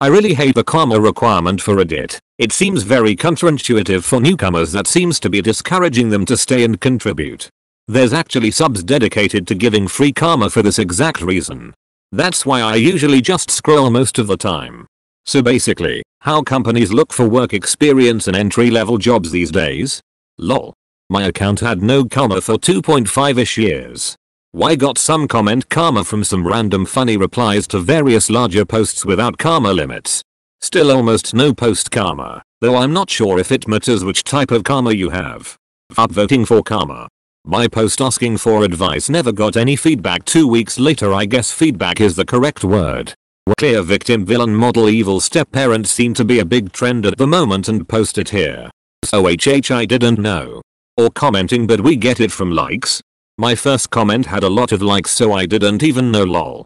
I really hate the karma requirement for Reddit. It seems very counterintuitive for newcomers that seems to be discouraging them to stay and contribute. There's actually subs dedicated to giving free karma for this exact reason. That's why I usually just scroll most of the time. So basically, how companies look for work experience and entry level jobs these days? Lol. My account had no karma for 2.5ish years. Why got some comment karma from some random funny replies to various larger posts without karma limits. Still almost no post karma, though I'm not sure if it matters which type of karma you have. Upvoting for karma. My post asking for advice never got any feedback 2 weeks later I guess feedback is the correct word. Clear victim villain model evil step parent seem to be a big trend at the moment and post it here. So HH I didn't know. Or commenting but we get it from likes. My first comment had a lot of likes so I didn't even know lol.